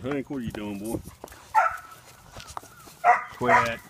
Hank, what are you doing, boy? Quit.